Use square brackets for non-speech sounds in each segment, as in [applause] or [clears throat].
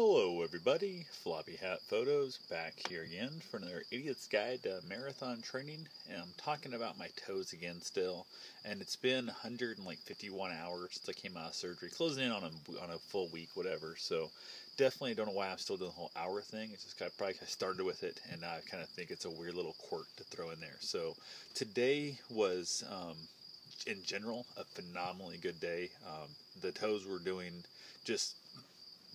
Hello, everybody. Floppy Hat Photos back here again for another Idiot's Guide to Marathon Training. And I'm talking about my toes again still. And it's been 151 hours since I came out of surgery, closing in on a, on a full week, whatever. So definitely don't know why I'm still doing the whole hour thing. It's just kind of probably I started with it, and I kind of think it's a weird little quirk to throw in there. So today was, um, in general, a phenomenally good day. Um, the toes were doing just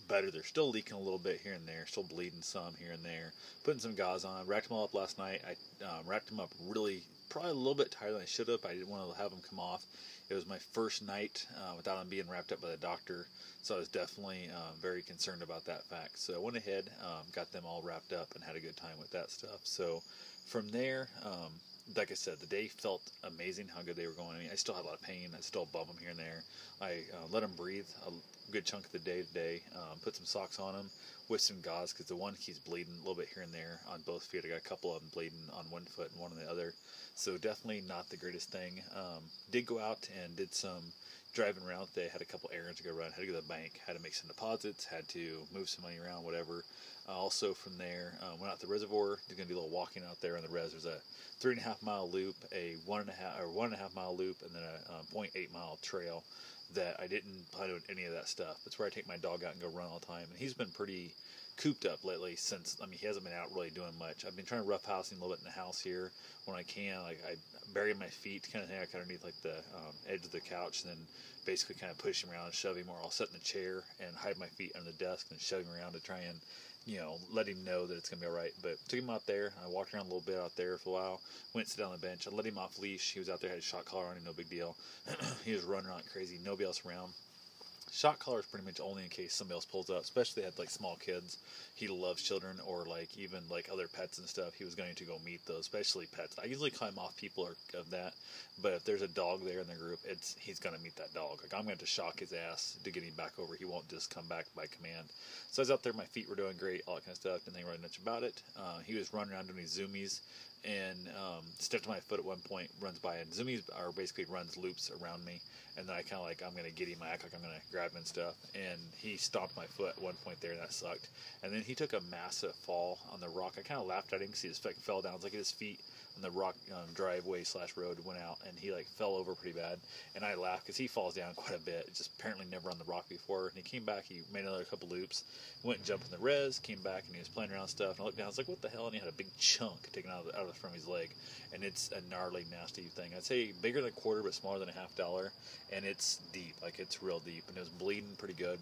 better. They're still leaking a little bit here and there, still bleeding some here and there. Putting some gauze on. Racked them all up last night. I um, racked them up really, probably a little bit tighter than I should have. I didn't want to have them come off. It was my first night uh, without them being wrapped up by the doctor, so I was definitely um, very concerned about that fact. So I went ahead, um, got them all wrapped up, and had a good time with that stuff. So from there, um, like I said, the day felt amazing how good they were going. I mean, I still had a lot of pain. I still bump them here and there. I uh, let them breathe a good chunk of the day today. Um, put some socks on them with some gauze because the one keeps bleeding a little bit here and there on both feet. I got a couple of them bleeding on one foot and one on the other. So definitely not the greatest thing. Um, did go out and did some driving around today. Had a couple errands to go run. Had to go to the bank. Had to make some deposits. Had to move some money around. Whatever. Uh, also from there, uh, went out to the reservoir. Did gonna do a little walking out there on the res. There's a three and a half mile loop, a one and a half or one and a half mile loop, and then a um, 0.8 mile trail that I didn't plan on any of that stuff. It's where I take my dog out and go run all the time, and he's been pretty cooped up lately since I mean he hasn't been out really doing much. I've been trying to rough housing a little bit in the house here when I can. Like I bury my feet kind of thing, like underneath like the um, edge of the couch, and then basically kind of push him around and shove him, or I'll sit in the chair and hide my feet under the desk and shove him around to try and you know, let him know that it's gonna be all right. But took him out there. I walked around a little bit out there for a while. Went sit down on the bench. I let him off leash. He was out there, had a shot collar on him, no big deal. [clears throat] he was running around crazy. Nobody else around. Shot collar is pretty much only in case somebody else pulls up, especially had like small kids. He loves children or like even like other pets and stuff. He was going to go meet those, especially pets. I usually climb off people or of that, but if there's a dog there in the group, it's he's gonna meet that dog. Like I'm going to shock his ass to get him back over. He won't just come back by command. So I was out there, my feet were doing great, all that kind of stuff. Didn't think really much about it. Uh, he was running around doing his zoomies and um, stepped on my foot at one point, runs by, and zoomies are basically runs loops around me, and then I kind of like I'm gonna get him, I act like I'm gonna grab and stuff, and he stomped my foot at one point there, and that sucked. And then he took a massive fall on the rock. I kind of laughed at him because he just like fell down. It's like his feet on the rock um, driveway slash road went out, and he like fell over pretty bad. And I laughed because he falls down quite a bit. Just apparently never on the rock before. And he came back. He made another couple loops, went and jumped in the res, came back, and he was playing around stuff. And I looked down. I was like, "What the hell?" And he had a big chunk taken out of the, out of from his leg, and it's a gnarly, nasty thing. I'd say bigger than a quarter, but smaller than a half dollar. And it's deep, like it's real deep, and it was bleeding pretty good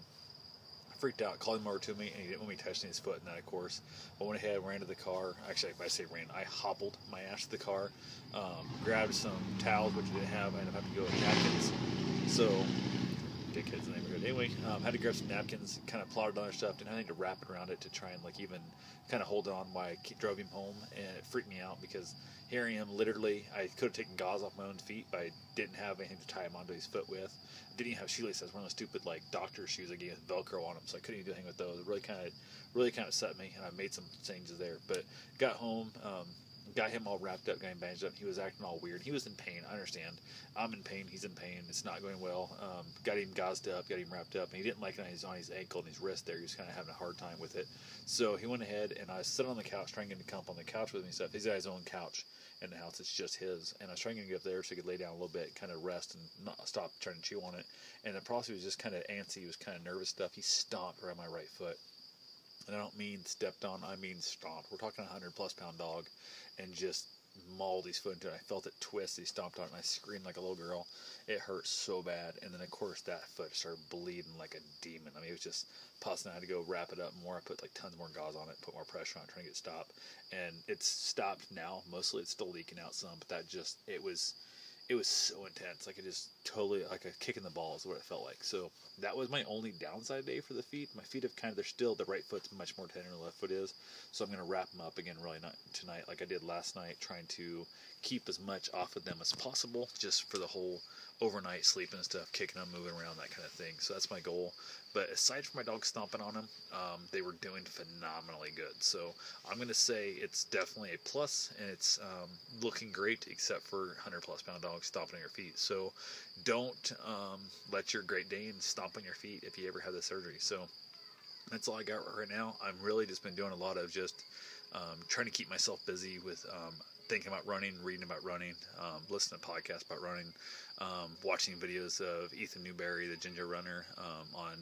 I freaked out, called him over to me, and he didn't want me touching his foot. And then, of course, I went ahead, ran to the car. Actually, if I say ran, I hobbled my ass to the car, um, grabbed some towels, which I didn't have. I ended up having to go with napkins. So, kids in the neighborhood. Anyway, um, had to grab some napkins, kind of plotted other stuff, didn't have anything to wrap it around it to try and like even kind of hold on while I drove him home, and it freaked me out because I am, literally, I could have taken gauze off my own feet, but I didn't have anything to tie him onto his foot with. Didn't even have shoelaces. One of those stupid like doctor shoes I gave Velcro on them, so I couldn't even do anything with those. It really kind of, really kind of set me, and I made some changes there. But got home, um, got him all wrapped up, got him bandaged up. He was acting all weird. He was in pain. I understand. I'm in pain. He's in pain. It's not going well. Um, got him gauzed up, got him wrapped up, and he didn't like it on his on his ankle and his wrist. There, he was kind of having a hard time with it. So he went ahead, and I was sitting on the couch trying to get him to come up on the couch with me. Stuff. He's got his own couch in the house. It's just his, and I was trying to get up there so he could lay down a little bit, kind of rest and not stop trying to chew on it. And the process was just kind of antsy. He was kind of nervous stuff. He stomped around my right foot and I don't mean stepped on, I mean stomped. We're talking a hundred plus pound dog, and just mauled his foot into it. I felt it twist. He stomped on it, I screamed like a little girl. It hurt so bad, and then of course that foot started bleeding like a demon. I mean, it was just pus, and I had to go wrap it up more. I put like tons more gauze on it, put more pressure on it, trying to get it stopped, and it's stopped now. Mostly, it's still leaking out some, but that just it was it was so intense. Like it just totally like a kick in the balls, what it felt like. So that was my only downside day for the feet. My feet have kind of they're still the right foot's much more tender than the left foot is. So I'm gonna wrap them up again really not tonight, like I did last night, trying to keep as much off of them as possible, just for the whole overnight sleeping and stuff, kicking them, moving around, that kind of thing. So that's my goal. But aside from my dog stomping on them, um, they were doing phenomenally good. So I'm going to say it's definitely a plus, and it's um, looking great, except for 100 plus pound dogs stomping on your feet. So don't um, let your Great Dane stomp on your feet if you ever have the surgery. So that's all I got right now. I'm really just been doing a lot of just um, trying to keep myself busy with um, thinking about running, reading about running, um, listening to podcasts about running, um, watching videos of Ethan Newberry, the Ginger Runner, um, on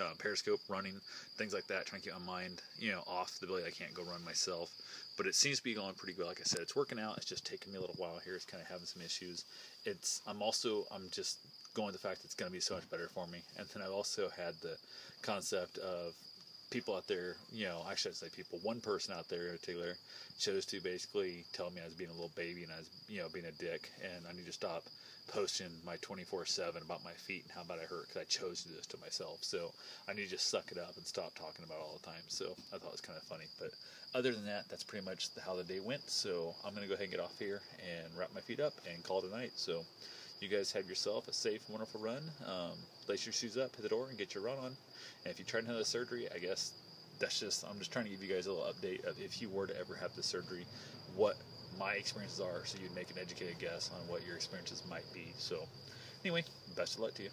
uh, Periscope, running, things like that, trying to keep my mind, you know, off the ability I can't go run myself. But it seems to be going pretty good. Like I said, it's working out. It's just taking me a little while here. It's kind of having some issues. It's I'm also I'm just going the fact that it's going to be so much better for me. And then I've also had the concept of people out there, you know, actually I should say people, one person out there in particular chose to basically tell me I was being a little baby and I was, you know, being a dick and I need to stop posting my 24 7 about my feet and how bad I hurt because I chose to do this to myself. So I need to just suck it up and stop talking about it all the time. So I thought it was kind of funny. But other than that, that's pretty much how the day went. So I'm going to go ahead and get off here and wrap my feet up and call it a night. So you guys have yourself a safe, wonderful run. Um, lace your shoes up, hit the door, and get your run on. And if you try to have the surgery, I guess that's just I'm just trying to give you guys a little update of if you were to ever have the surgery, what my experiences are, so you'd make an educated guess on what your experiences might be. So, anyway, best of luck to you.